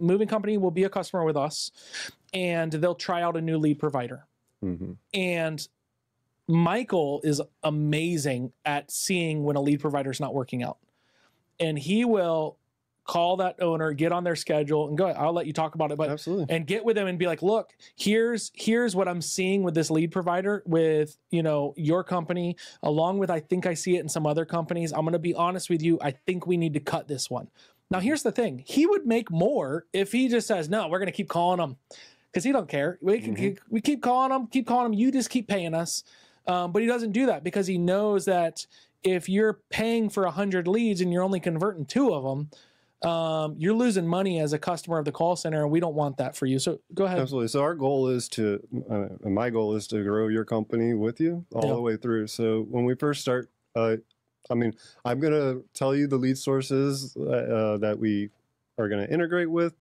moving company will be a customer with us and they'll try out a new lead provider. hmm And Michael is amazing at seeing when a lead provider is not working out. And he will call that owner, get on their schedule, and go, I'll let you talk about it. But Absolutely. and get with them and be like, look, here's here's what I'm seeing with this lead provider with you know your company, along with I think I see it in some other companies. I'm gonna be honest with you. I think we need to cut this one. Now here's the thing: he would make more if he just says, no, we're gonna keep calling them because he don't care. We can Mhm. we keep calling them, keep calling them. You just keep paying us. Um, but he doesn't do that because he knows that if you're paying for 100 leads and you're only converting two of them, um, you're losing money as a customer of the call center, and we don't want that for you. So go ahead. Absolutely. So our goal is to, uh, my goal is to grow your company with you all Yeah. the way through. So when we first start, uh, I mean, I'm going to tell you the lead sources uh, uh, that we are going to integrate with,